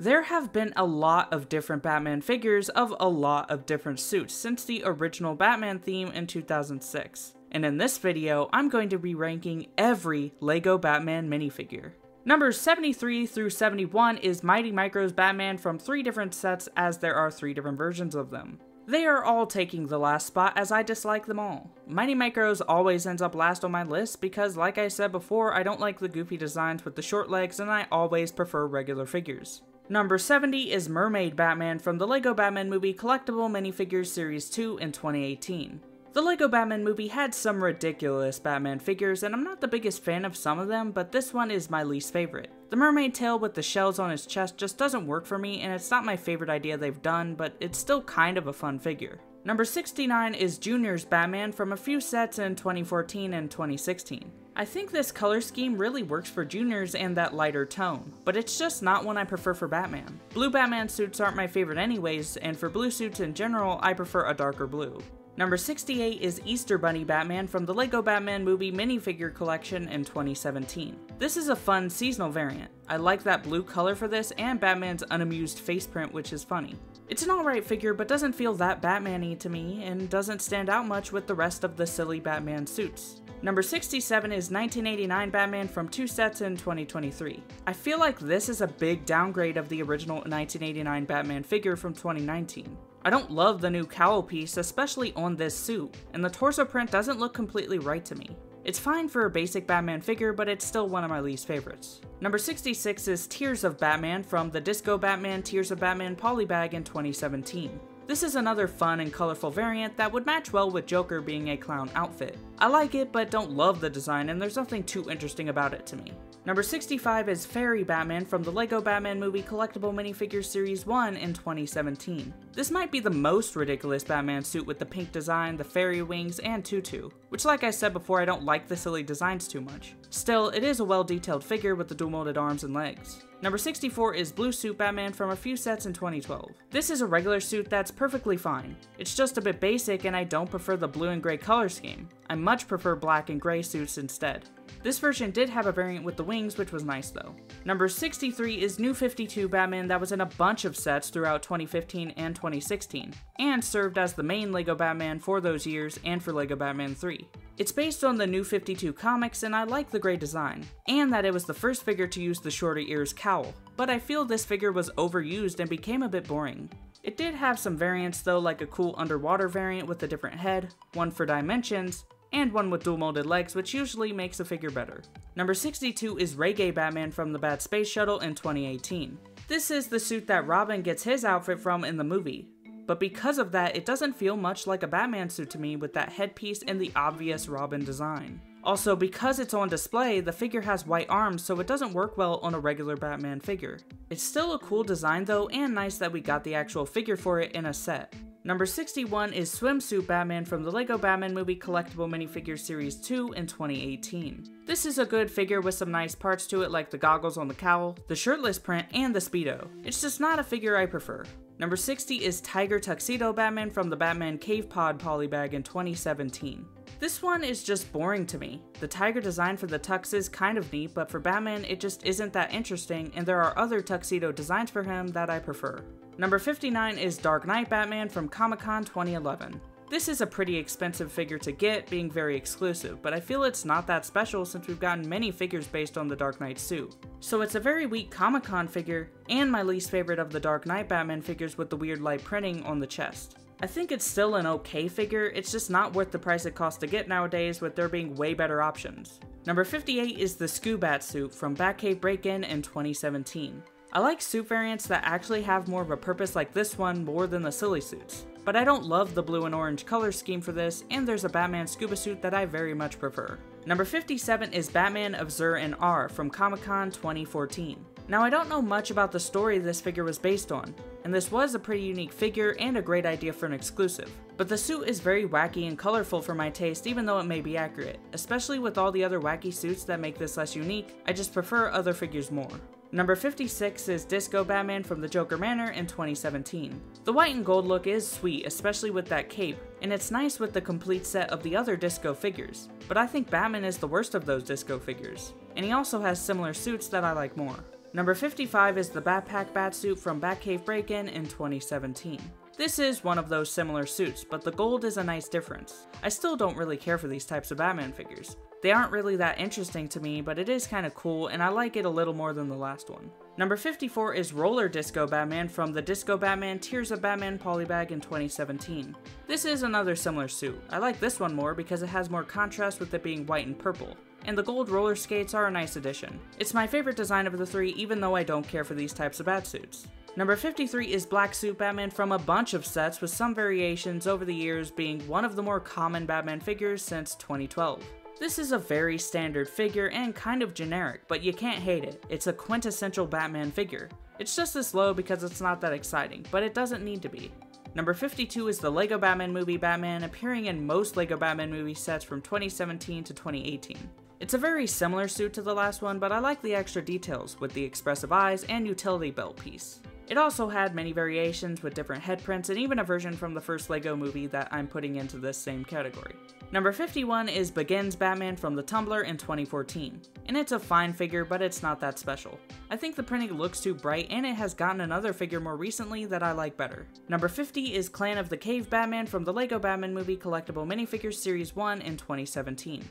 There have been a lot of different Batman figures of a lot of different suits since the original Batman theme in 2006. And in this video, I'm going to be ranking every LEGO Batman minifigure. Numbers 73 through 71 is Mighty Micro's Batman from three different sets as there are three different versions of them. They are all taking the last spot as I dislike them all. Mighty Micros always ends up last on my list because like I said before, I don't like the goofy designs with the short legs and I always prefer regular figures. Number 70 is Mermaid Batman from the LEGO Batman Movie Collectible Minifigures Series 2 in 2018. The LEGO Batman movie had some ridiculous Batman figures, and I'm not the biggest fan of some of them, but this one is my least favorite. The mermaid tail with the shells on his chest just doesn't work for me, and it's not my favorite idea they've done, but it's still kind of a fun figure. Number 69 is Junior's Batman from a few sets in 2014 and 2016. I think this color scheme really works for Juniors and that lighter tone, but it's just not one I prefer for Batman. Blue Batman suits aren't my favorite anyways, and for blue suits in general, I prefer a darker blue. Number 68 is Easter Bunny Batman from the LEGO Batman Movie minifigure collection in 2017. This is a fun seasonal variant. I like that blue color for this and Batman's unamused face print which is funny. It's an alright figure but doesn't feel that Batman-y to me and doesn't stand out much with the rest of the silly Batman suits. Number 67 is 1989 Batman from two sets in 2023. I feel like this is a big downgrade of the original 1989 Batman figure from 2019. I don't love the new cowl piece, especially on this suit, and the torso print doesn't look completely right to me. It's fine for a basic Batman figure, but it's still one of my least favorites. Number 66 is Tears of Batman from the Disco Batman Tears of Batman Polybag in 2017. This is another fun and colorful variant that would match well with Joker being a clown outfit. I like it, but don't love the design and there's nothing too interesting about it to me. Number 65 is Fairy Batman from the LEGO Batman Movie Collectible Minifigure Series 1 in 2017. This might be the most ridiculous Batman suit with the pink design, the fairy wings, and tutu, which like I said before I don't like the silly designs too much. Still, it is a well detailed figure with the dual molded arms and legs. Number 64 is Blue Suit Batman from a few sets in 2012. This is a regular suit that's perfectly fine. It's just a bit basic and I don't prefer the blue and gray color scheme. I much prefer black and gray suits instead. This version did have a variant with the wings, which was nice though. Number 63 is New 52 Batman that was in a bunch of sets throughout 2015 and 2016, and served as the main LEGO Batman for those years and for LEGO Batman 3. It's based on the New 52 comics and I like the gray design, and that it was the first figure to use the shorter ears cowl, but I feel this figure was overused and became a bit boring. It did have some variants though like a cool underwater variant with a different head, one for dimensions, and one with dual molded legs which usually makes a figure better. Number 62 is Reggae Batman from the Bat Space Shuttle in 2018. This is the suit that Robin gets his outfit from in the movie, but because of that, it doesn't feel much like a Batman suit to me with that headpiece and the obvious Robin design. Also, because it's on display, the figure has white arms, so it doesn't work well on a regular Batman figure. It's still a cool design though, and nice that we got the actual figure for it in a set. Number 61 is Swimsuit Batman from the LEGO Batman Movie Collectible Minifigure Series 2 in 2018. This is a good figure with some nice parts to it like the goggles on the cowl, the shirtless print, and the speedo. It's just not a figure I prefer. Number 60 is Tiger Tuxedo Batman from the Batman Cave Pod Polybag in 2017. This one is just boring to me. The tiger design for the tux is kind of neat, but for Batman it just isn't that interesting and there are other tuxedo designs for him that I prefer. Number 59 is Dark Knight Batman from Comic Con 2011. This is a pretty expensive figure to get, being very exclusive, but I feel it's not that special since we've gotten many figures based on the Dark Knight suit. So it's a very weak Comic Con figure, and my least favorite of the Dark Knight Batman figures with the weird light printing on the chest. I think it's still an okay figure, it's just not worth the price it costs to get nowadays with there being way better options. Number 58 is the Scoobat suit from Batcave Break-In in 2017. I like suit variants that actually have more of a purpose like this one more than the silly suits. But I don't love the blue and orange color scheme for this, and there's a Batman scuba suit that I very much prefer. Number 57 is Batman of Zur-En-Arrh from Comic Con 2014. Now I don't know much about the story this figure was based on, and this was a pretty unique figure and a great idea for an exclusive. But the suit is very wacky and colorful for my taste even though it may be accurate, especially with all the other wacky suits that make this less unique, I just prefer other figures more. Number 56 is Disco Batman from the Joker Manor in 2017. The white and gold look is sweet, especially with that cape, and it's nice with the complete set of the other disco figures, but I think Batman is the worst of those disco figures, and he also has similar suits that I like more. Number 55 is the Batpack Batsuit from Batcave Break-In in 2017. This is one of those similar suits, but the gold is a nice difference. I still don't really care for these types of Batman figures. They aren't really that interesting to me, but it is kinda cool and I like it a little more than the last one. Number 54 is Roller Disco Batman from the Disco Batman Tears of Batman polybag in 2017. This is another similar suit. I like this one more because it has more contrast with it being white and purple. And the gold roller skates are a nice addition. It's my favorite design of the three even though I don't care for these types of batsuits. Number 53 is Black Suit Batman from a bunch of sets with some variations over the years being one of the more common Batman figures since 2012. This is a very standard figure and kind of generic, but you can't hate it. It's a quintessential Batman figure. It's just this low because it's not that exciting, but it doesn't need to be. Number 52 is the LEGO Batman movie Batman, appearing in most LEGO Batman movie sets from 2017 to 2018. It's a very similar suit to the last one, but I like the extra details with the expressive eyes and utility belt piece. It also had many variations with different head prints and even a version from the first LEGO movie that I'm putting into this same category. Number 51 is Begins Batman from the Tumbler in 2014, and it's a fine figure but it's not that special. I think the printing looks too bright and it has gotten another figure more recently that I like better. Number 50 is Clan of the Cave Batman from the LEGO Batman Movie Collectible Minifigures Series 1 in 2017.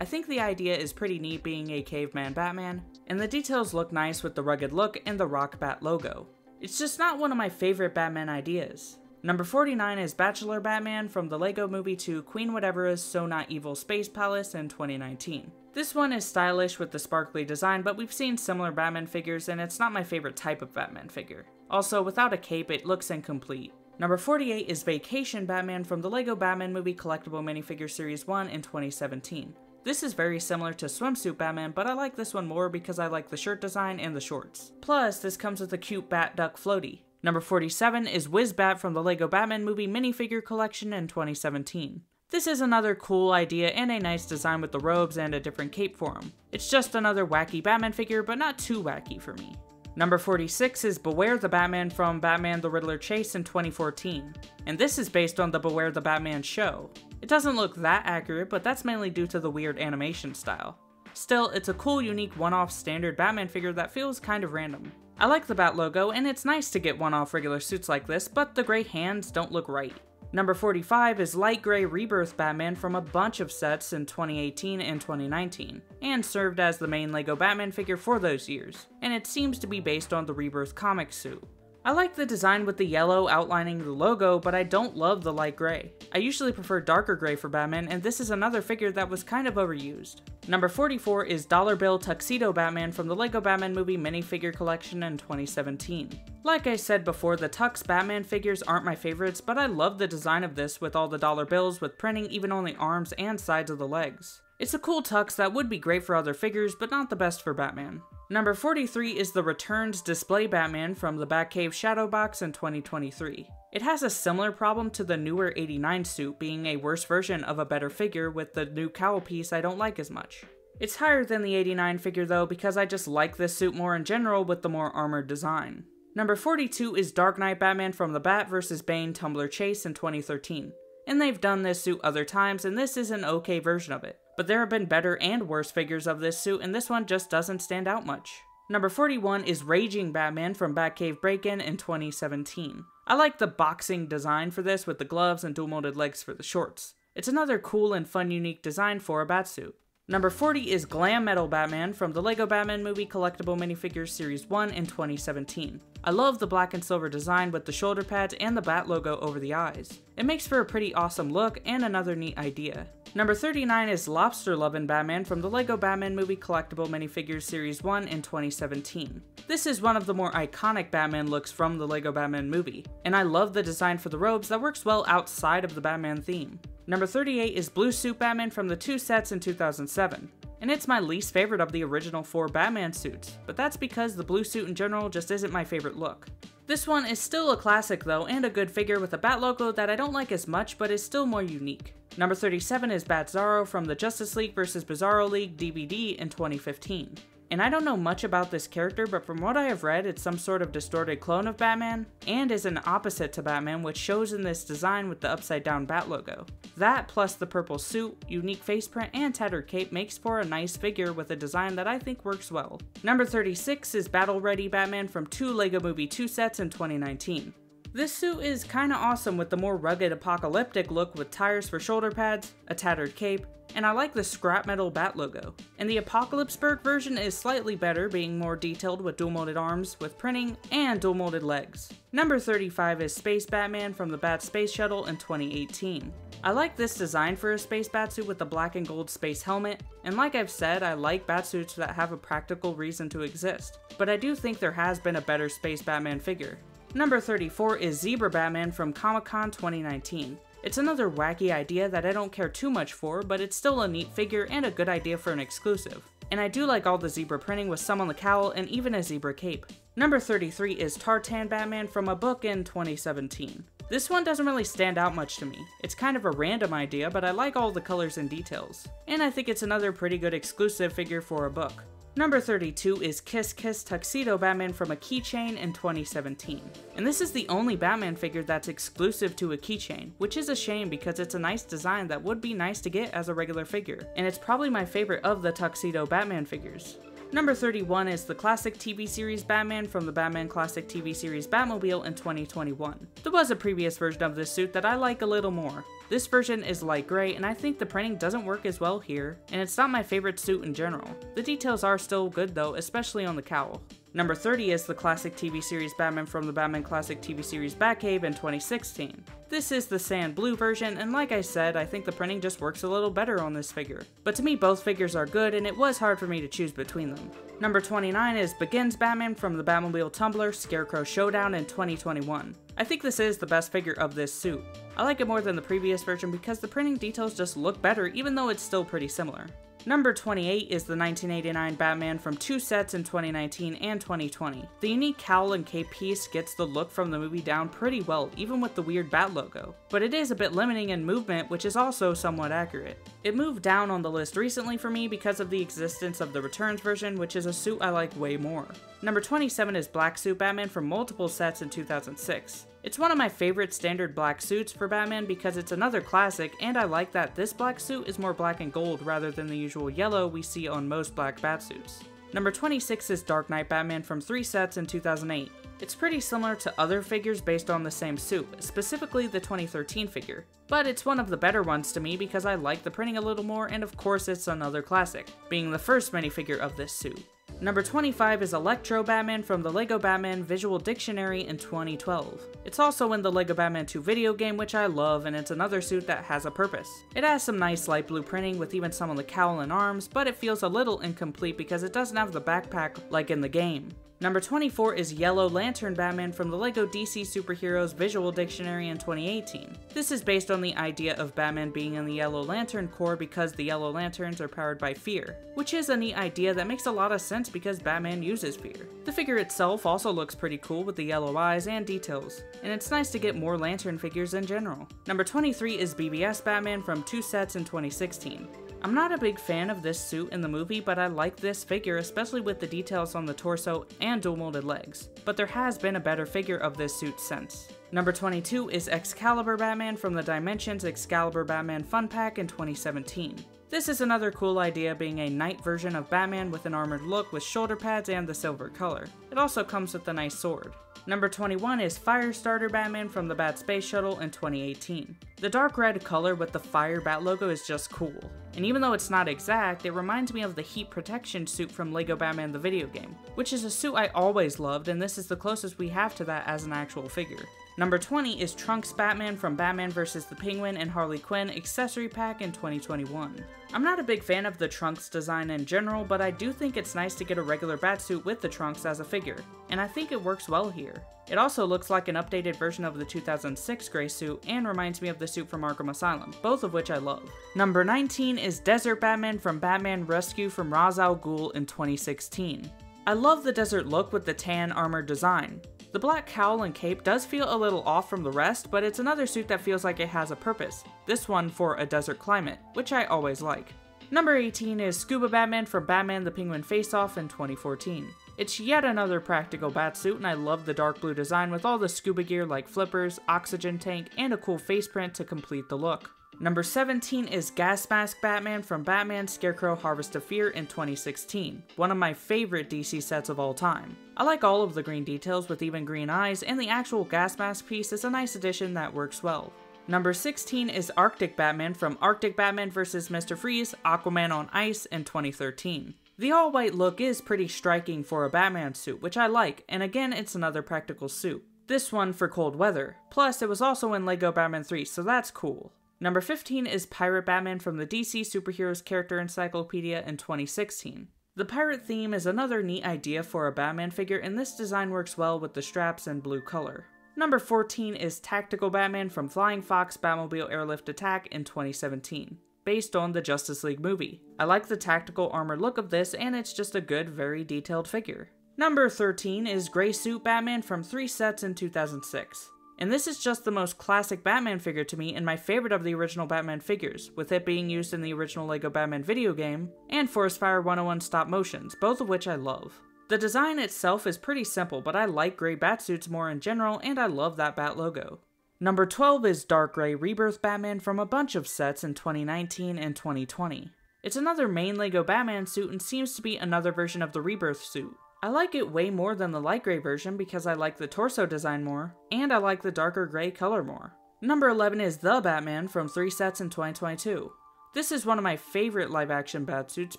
I think the idea is pretty neat being a caveman Batman, and the details look nice with the rugged look and the Rock Bat logo. It's just not one of my favorite Batman ideas. Number 49 is Bachelor Batman from the LEGO Movie 2 Queen Watevra's So Not Evil Space Palace in 2019. This one is stylish with the sparkly design, but we've seen similar Batman figures and it's not my favorite type of Batman figure. Also, without a cape, it looks incomplete. Number 48 is Vacation Batman from the LEGO Batman Movie Collectible Minifigure Series 1 in 2017. This is very similar to Swimsuit Batman, but I like this one more because I like the shirt design and the shorts. Plus, this comes with a cute Bat Duck floaty. Number 47 is Wizbat from the LEGO Batman Movie minifigure collection in 2017. This is another cool idea and a nice design with the robes and a different cape for him. It's just another wacky Batman figure, but not too wacky for me. Number 46 is Beware the Batman from Batman the Riddler Chase in 2014, and this is based on the Beware the Batman show. It doesn't look that accurate, but that's mainly due to the weird animation style. Still, it's a cool, unique one-off standard Batman figure that feels kind of random. I like the Bat logo, and it's nice to get one-off regular suits like this, but the gray hands don't look right. Number 45 is Light Gray Rebirth Batman from a bunch of sets in 2018 and 2019, and served as the main LEGO Batman figure for those years, and it seems to be based on the Rebirth comic suit. I like the design with the yellow outlining the logo, but I don't love the light gray. I usually prefer darker gray for Batman, and this is another figure that was kind of overused. Number 44 is Dollar Bill Tuxedo Batman from the LEGO Batman Movie minifigure collection in 2017. Like I said before, the Tux Batman figures aren't my favorites, but I love the design of this with all the dollar bills with printing even on the arms and sides of the legs. It's a cool tux that would be great for other figures, but not the best for Batman. Number 43 is the Returns Display Batman from the Batcave Shadow Box in 2023. It has a similar problem to the newer 89 suit being a worse version of a better figure with the new cowl piece I don't like as much. It's higher than the 89 figure though because I just like this suit more in general with the more armored design. Number 42 is Dark Knight Batman from the Bat vs. Bane Tumbler Chase in 2013. And they've done this suit other times and this is an okay version of it. But there have been better and worse figures of this suit, and this one just doesn't stand out much. Number 41 is Raging Batman from Batcave Break-In in 2017. I like the boxing design for this with the gloves and dual molded legs for the shorts. It's another cool and fun unique design for a batsuit. Number 40 is Glam Metal Batman from the LEGO Batman Movie Collectible Minifigures Series 1 in 2017. I love the black and silver design with the shoulder pads and the bat logo over the eyes. It makes for a pretty awesome look and another neat idea. Number 39 is Lobster Lovin' Batman from the LEGO Batman Movie Collectible Minifigures Series 1 in 2017. This is one of the more iconic Batman looks from the LEGO Batman movie, and I love the design for the robes that works well outside of the Batman theme. Number 38 is Blue Suit Batman from the two sets in 2007, and it's my least favorite of the original four Batman suits, but that's because the blue suit in general just isn't my favorite look. This one is still a classic though, and a good figure with a bat logo that I don't like as much, but is still more unique. Number 37 is Batzarro from the Justice League vs. Bizarro League DVD in 2015. And I don't know much about this character, but from what I have read, it's some sort of distorted clone of Batman, and is an opposite to Batman, which shows in this design with the upside down bat logo. That, plus the purple suit, unique face print, and tattered cape makes for a nice figure with a design that I think works well. Number 36 is Battle Ready Batman from two LEGO Movie 2 sets in 2019. This suit is kinda awesome with the more rugged apocalyptic look with tires for shoulder pads, a tattered cape, and I like the scrap metal bat logo. And the Apocalypseburg version is slightly better, being more detailed with dual molded arms, with printing, and dual molded legs. Number 35 is Space Batman from the Bat Space Shuttle in 2018. I like this design for a space batsuit with the black and gold space helmet, and like I've said, I like batsuits that have a practical reason to exist, but I do think there has been a better Space Batman figure. Number 34 is Zebra Batman from Comic Con 2019. It's another wacky idea that I don't care too much for, but it's still a neat figure and a good idea for an exclusive. And I do like all the zebra printing with some on the cowl and even a zebra cape. Number 33 is Tartan Batman from a book in 2017. This one doesn't really stand out much to me. It's kind of a random idea, but I like all the colors and details. And I think it's another pretty good exclusive figure for a book. Number 32 is Kiss Kiss Tuxedo Batman from a keychain in 2017. And this is the only Batman figure that's exclusive to a keychain, which is a shame because it's a nice design that would be nice to get as a regular figure, and it's probably my favorite of the Tuxedo Batman figures. Number 31 is the classic TV series Batman from the Batman Classic TV series Batmobile in 2021. There was a previous version of this suit that I like a little more. This version is light gray and I think the printing doesn't work as well here, and it's not my favorite suit in general. The details are still good though, especially on the cowl. Number 30 is the classic TV series Batman from the Batman Classic TV series Batcave in 2016. This is the sand blue version, and like I said, I think the printing just works a little better on this figure. But to me, both figures are good, and it was hard for me to choose between them. Number 29 is Begins Batman from the Batmobile Tumbler Scarecrow Showdown in 2021. I think this is the best figure of this suit. I like it more than the previous version because the printing details just look better even though it's still pretty similar. Number 28 is the 1989 Batman from two sets in 2019 and 2020. The unique cowl and cape piece gets the look from the movie down pretty well, even with the weird bat logo, but it is a bit limiting in movement, which is also somewhat accurate. It moved down on the list recently for me because of the existence of the Returns version, which is a suit I like way more. Number 27 is Black Suit Batman from multiple sets in 2006. It's one of my favorite standard black suits for Batman because it's another classic, and I like that this black suit is more black and gold rather than the usual yellow we see on most black batsuits. Number 26 is Dark Knight Batman from three sets in 2008. It's pretty similar to other figures based on the same suit, specifically the 2013 figure, but it's one of the better ones to me because I like the printing a little more and of course it's another classic, being the first minifigure of this suit. Number 25 is Electro Batman from the LEGO Batman Visual Dictionary in 2012. It's also in the LEGO Batman 2 video game which I love and it's another suit that has a purpose. It has some nice light blue printing with even some on the cowl and arms, but it feels a little incomplete because it doesn't have the backpack like in the game. Number 24 is Yellow Lantern Batman from the LEGO DC Superheroes Visual Dictionary in 2018. This is based on the idea of Batman being in the Yellow Lantern Corps because the Yellow Lanterns are powered by fear, which is a neat idea that makes a lot of sense because Batman uses fear. The figure itself also looks pretty cool with the yellow eyes and details, and it's nice to get more Lantern figures in general. Number 23 is BVS Batman from two sets in 2016. I'm not a big fan of this suit in the movie, but I like this figure, especially with the details on the torso and dual molded legs. But there has been a better figure of this suit since. Number 22 is Excalibur Batman from the Dimensions Excalibur Batman Fun Pack in 2017. This is another cool idea being a knight version of Batman with an armored look with shoulder pads and the silver color. It also comes with a nice sword. Number 21 is Firestarter Batman from the Bat Space Shuttle in 2018. The dark red color with the Fire Bat logo is just cool, and even though it's not exact, it reminds me of the heat protection suit from LEGO Batman the video game, which is a suit I always loved and this is the closest we have to that as an actual figure. Number 20 is Trunks Batman from Batman vs. the Penguin and Harley Quinn Accessory Pack in 2021. I'm not a big fan of the Trunks design in general, but I do think it's nice to get a regular Batsuit with the Trunks as a figure, and I think it works well here. It also looks like an updated version of the 2006 gray suit and reminds me of the suit from Arkham Asylum, both of which I love. Number 19 is Desert Batman from Batman Rescue from Ra's al Ghul in 2016. I love the desert look with the tan armor design. The black cowl and cape does feel a little off from the rest, but it's another suit that feels like it has a purpose, this one for a desert climate, which I always like. Number 18 is Scuba Batman from Batman the Penguin Face Off in 2014. It's yet another practical batsuit and I love the dark blue design with all the scuba gear like flippers, oxygen tank, and a cool face print to complete the look. Number 17 is Gas Mask Batman from Batman Scarecrow Harvest of Fear in 2016, one of my favorite DC sets of all time. I like all of the green details with even green eyes, and the actual gas mask piece is a nice addition that works well. Number 16 is Arctic Batman from Arctic Batman vs. Mr. Freeze Aquaman on Ice in 2013. The all white look is pretty striking for a Batman suit, which I like, and again, it's another practical suit. This one for cold weather. Plus, it was also in LEGO Batman 3, so that's cool. Number 15 is Pirate Batman from the DC Superheroes Character Encyclopedia in 2016. The pirate theme is another neat idea for a Batman figure, and this design works well with the straps and blue color. Number 14 is Tactical Batman from Flying Fox Batmobile Airlift Attack in 2017 based on the Justice League movie. I like the tactical armor look of this, and it's just a good, very detailed figure. Number 13 is Grey Suit Batman from three sets in 2006. And this is just the most classic Batman figure to me and my favorite of the original Batman figures, with it being used in the original LEGO Batman video game and Forrestfire101 stop motions, both of which I love. The design itself is pretty simple, but I like grey batsuits more in general, and I love that bat logo. Number 12 is Dark Grey Rebirth Batman from a bunch of sets in 2019 and 2020. It's another main LEGO Batman suit and seems to be another version of the Rebirth suit. I like it way more than the light gray version because I like the torso design more, and I like the darker gray color more. Number 11 is The Batman from 3 sets in 2022. This is one of my favorite live action Batsuits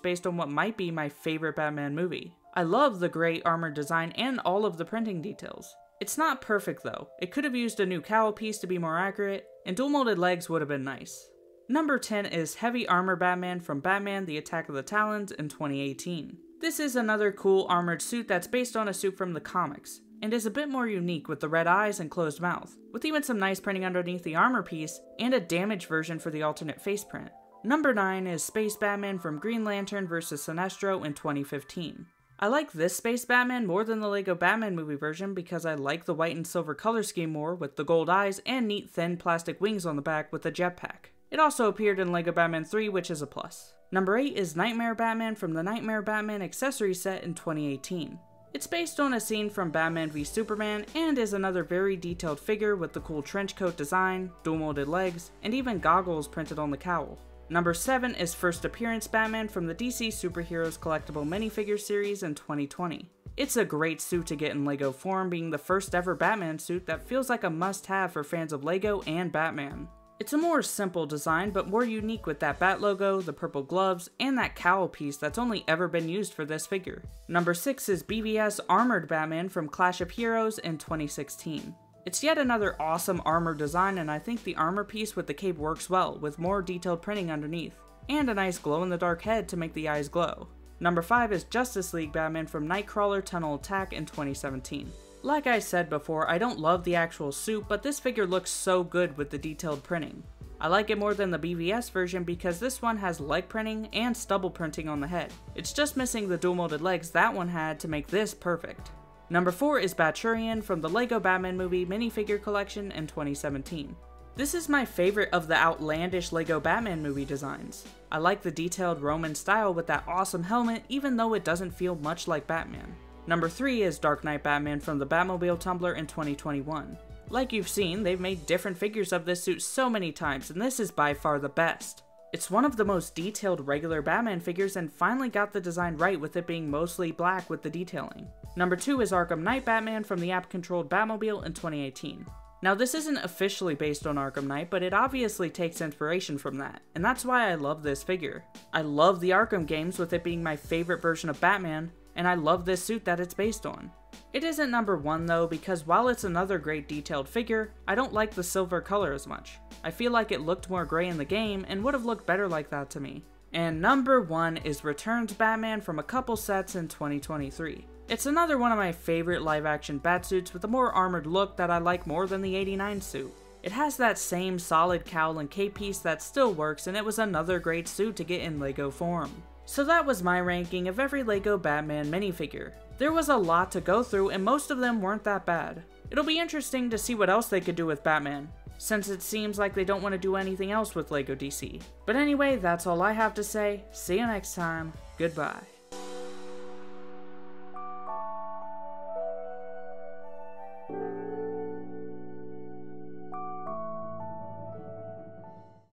based on what might be my favorite Batman movie. I love the gray armor design and all of the printing details. It's not perfect though, it could have used a new cowl piece to be more accurate, and dual molded legs would have been nice. Number 10 is Heavy Armor Batman from Batman The Attack of the Talons in 2018. This is another cool armored suit that's based on a suit from the comics, and is a bit more unique with the red eyes and closed mouth, with even some nice printing underneath the armor piece, and a damaged version for the alternate face print. Number 9 is Space Batman from Green Lantern vs. Sinestro in 2015. I like this Space Batman more than the LEGO Batman movie version because I like the white and silver color scheme more with the gold eyes and neat thin plastic wings on the back with the jetpack. It also appeared in LEGO Batman 3, which is a plus. Number 8 is Nightmare Batman from the Nightmare Batman accessory set in 2018. It's based on a scene from Batman v Superman and is another very detailed figure with the cool trench coat design, dual molded legs, and even goggles printed on the cowl. Number 7 is First Appearance Batman from the DC Superheroes Collectible Minifigure Series in 2020. It's a great suit to get in LEGO form, being the first ever Batman suit that feels like a must have for fans of LEGO and Batman. It's a more simple design, but more unique with that bat logo, the purple gloves, and that cowl piece that's only ever been used for this figure. Number 6 is BVS Armored Batman from Clash of Heroes in 2016. It's yet another awesome armor design and I think the armor piece with the cape works well, with more detailed printing underneath, and a nice glow in the dark head to make the eyes glow. Number 5 is Justice League Batman from Knightcrawler Tunnel Attack in 2017. Like I said before, I don't love the actual suit, but this figure looks so good with the detailed printing. I like it more than the BVS version because this one has leg printing and stubble printing on the head. It's just missing the dual molded legs that one had to make this perfect. Number 4 is Baturian from the LEGO Batman Movie minifigure collection in 2017. This is my favorite of the outlandish LEGO Batman movie designs. I like the detailed Roman style with that awesome helmet even though it doesn't feel much like Batman. Number 3 is Dark Knight Batman from the Batmobile Tumbler in 2021. Like you've seen, they've made different figures of this suit so many times and this is by far the best. It's one of the most detailed regular Batman figures and finally got the design right with it being mostly black with the detailing. Number 2 is Arkham Knight Batman from the app-controlled Batmobile in 2018. Now this isn't officially based on Arkham Knight, but it obviously takes inspiration from that, and that's why I love this figure. I love the Arkham games with it being my favorite version of Batman, and I love this suit that it's based on. It isn't number 1 though, because while it's another great detailed figure, I don't like the silver color as much. I feel like it looked more gray in the game and would have looked better like that to me. And number 1 is Returns Batman from a couple sets in 2023. It's another one of my favorite live action Batsuits with a more armored look that I like more than the 89 suit. It has that same solid cowl and cape piece that still works and it was another great suit to get in LEGO form. So that was my ranking of every LEGO Batman minifigure. There was a lot to go through and most of them weren't that bad. It'll be interesting to see what else they could do with Batman. since it seems like they don't want to do anything else with LEGO DC. But anyway, that's all I have to say. See you next time. Goodbye.